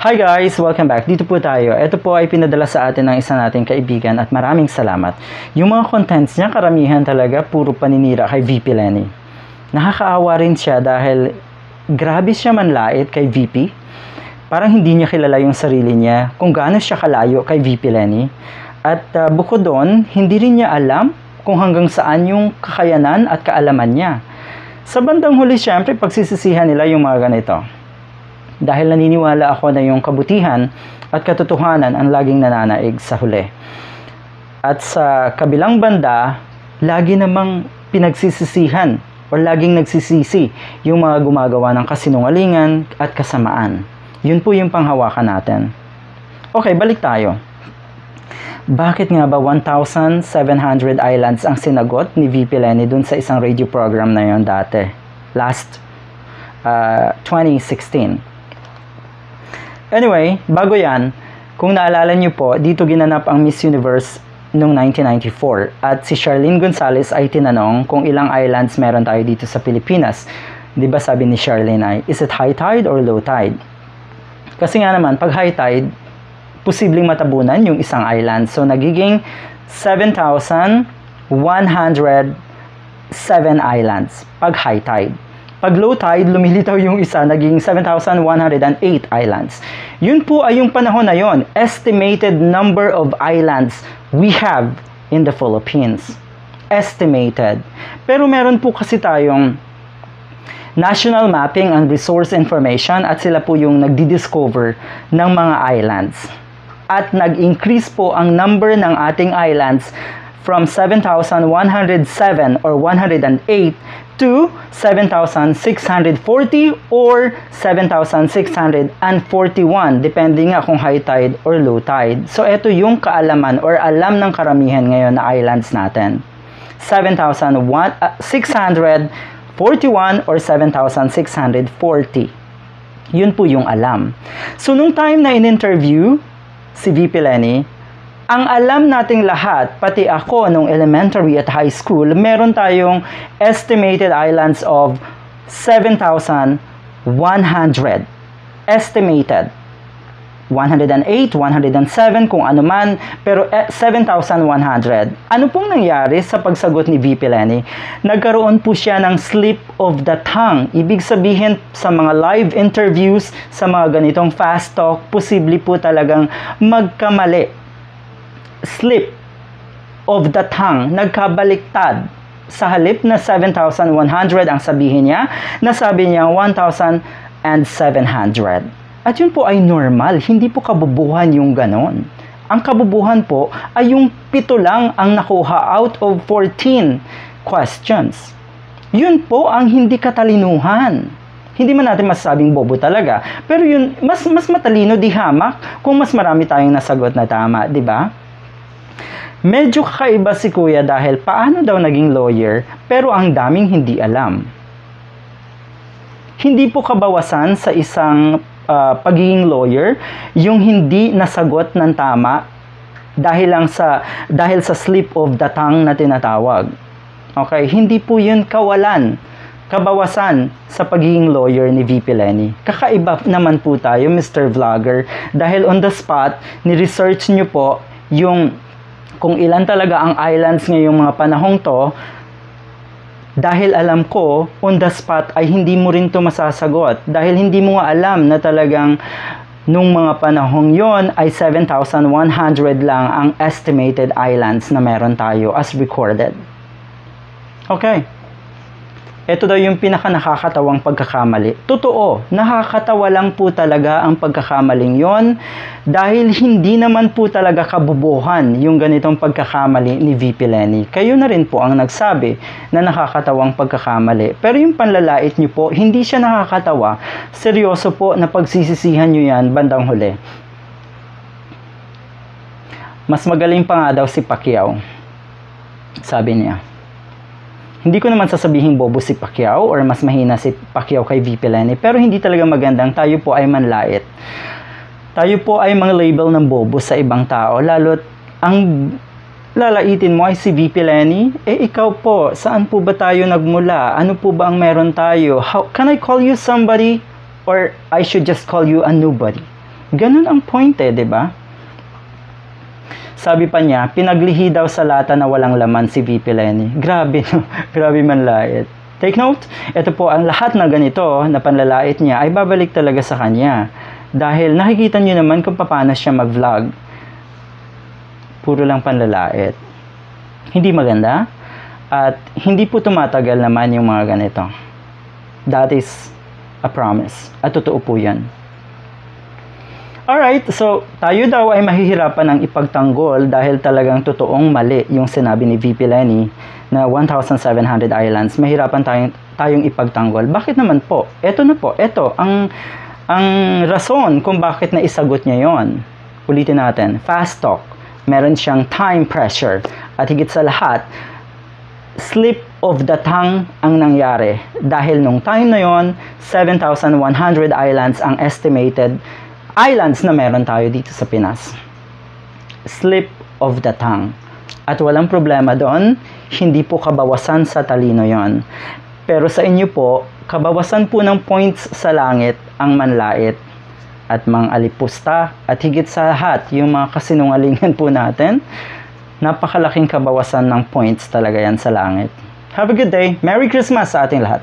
Hi guys! Welcome back. Dito po tayo. Ito po ay pinadala sa atin ng isa nating kaibigan at maraming salamat. Yung mga contents niya, karamihan talaga, puro paninira kay VP Lenny. Nakakaawa rin siya dahil grabe siya manlait kay VP. Parang hindi niya kilala yung sarili niya, kung gaano siya kalayo kay VP Lenny. At uh, bukod doon, hindi rin niya alam kung hanggang saan yung kakayanan at kaalaman niya. Sa bandang huli, syempre, pagsisisihan nila yung mga ganito dahil naniniwala ako na yung kabutihan at katotohanan ang laging nananaig sa huli. At sa kabilang banda, lagi namang pinagsisisihan o laging nagsisisi yung mga gumagawa ng kasinungalingan at kasamaan. Yun po yung panghawakan natin. Okay, balik tayo. Bakit nga ba 1,700 islands ang sinagot ni VP Lenny dun sa isang radio program na yon dati? Last uh, 2016. Anyway, bago yan, kung naalala nyo po, dito ginanap ang Miss Universe noong 1994 at si Charlene Gonzalez ay tinanong kung ilang islands meron tayo dito sa Pilipinas. 'Di ba sabi ni Charlene ay, is it high tide or low tide? Kasi nga naman, pag high tide, posibleng matabunan yung isang island. So, nagiging 7,107 islands pag high tide. Pag low tide, lumilitaw yung isa, naging 7,108 islands. Yun po ay yung panahon na yon, estimated number of islands we have in the Philippines. Estimated. Pero meron po kasi tayong National Mapping and Resource Information at sila po yung nagdi-discover ng mga islands. At nag-increase po ang number ng ating islands from 7,107 or 108 to 7,640 or 7,641 depende nga kung high tide or low tide. So ito yung kaalaman or alam ng karamihan ngayon na islands natin. 7,641 or 7,640. Yun po yung alam. So nung time na in-interview si VP Lenny, ang alam nating lahat, pati ako nung elementary at high school, meron tayong estimated islands of 7,100. Estimated. 108, 107, kung ano man, pero 7,100. Ano pong nangyari sa pagsagot ni VP Lenny? Nagkaroon po siya ng slip of the tongue. Ibig sabihin sa mga live interviews, sa mga ganitong fast talk, posible po talagang magkamali slip of the tongue, nagkabaliktad. Sa halip na 7,100 ang sabihin niya, nasabi niya 1,700. At yun po ay normal, hindi po kabubuhan yung ganon. Ang kabubuhan po ay yung pito lang ang nakuha out of 14 questions. Yun po ang hindi katalinuhan. Hindi man natin masasabing bobo talaga, pero yun mas mas matalino di hamak kung mas marami tayong nasagot na tama, di ba? Medyo kakaiba si kuya dahil paano daw naging lawyer pero ang daming hindi alam. Hindi po kabawasan sa isang uh, pagiging lawyer yung hindi nasagot ng tama dahil lang sa dahil sa slip of the tongue na tinatawag. Okay, hindi po 'yun kawalan kabawasan sa pagiging lawyer ni VP Lenny. Kakaiba naman po tayo, Mr. Vlogger, dahil on the spot, ni-research nyo po yung kung ilan talaga ang islands ngayong mga panahong to, dahil alam ko, on the spot ay hindi mo rin to masasagot. Dahil hindi mo nga alam na talagang nung mga panahong yon ay 7,100 lang ang estimated islands na meron tayo as recorded. Okay. Ito daw yung pinaka nakakatawang pagkakamali. Totoo, nakakatawa lang po talaga ang pagkakamaling yon dahil hindi naman po talaga kabubuhan yung ganitong pagkakamali ni VP Lenny. Kayo na rin po ang nagsabi na nakakatawang pagkakamali. Pero yung panlalait nyo po, hindi siya nakakatawa. Seryoso po na pagsisisihan nyo yan bandang huli. Mas magaling pa nga daw si Pacquiao. Sabi niya. Hindi ko naman sasabihin bobo si Pacquiao or mas mahina si Pacquiao kay VP Lenny, pero hindi talaga magandang tayo po ay manlait. Tayo po ay mga label ng bobo sa ibang tao, lalo't ang lalaitin mo ay si VP Lenny, eh ikaw po, saan po ba tayo nagmula? Ano po ba ang meron tayo? How, can I call you somebody? Or I should just call you a nobody? Ganun ang point eh, di ba? Sabi pa niya, pinaglihi daw sa lata na walang laman si VP Lenny. Grabe, no? Grabe man lait. Take note, ito po ang lahat na ganito na panlalait niya ay babalik talaga sa kanya. Dahil nakikita niyo naman kung paano siya mag-vlog. Puro lang panlalait. Hindi maganda. At hindi po tumatagal naman yung mga ganito. That is a promise. At totoo po yan. Alright, so tayo daw ay mahihirapan ng ipagtanggol dahil talagang totoong mali yung sinabi ni VP Lenny na 1,700 islands. Mahirapan tayong, tayong ipagtanggol. Bakit naman po? Ito na po, ito ang ang rason kung bakit na isagot niya yon. Ulitin natin, fast talk. Meron siyang time pressure. At higit sa lahat, slip of the tongue ang nangyari. Dahil nung time na yon, 7,100 islands ang estimated islands na meron tayo dito sa Pinas. Slip of the tongue. At walang problema doon, hindi po kabawasan sa talino yon. Pero sa inyo po, kabawasan po ng points sa langit ang manlait at mga alipusta at higit sa lahat, yung mga kasinungalingan po natin, napakalaking kabawasan ng points talaga yan sa langit. Have a good day. Merry Christmas sa ating lahat.